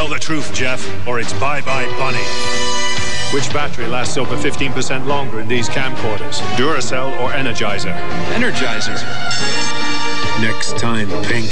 Tell the truth, Jeff, or it's bye-bye Bunny. Which battery lasts over 15% longer in these camcorders? Duracell or Energizer? Energizer. Next time, Pink.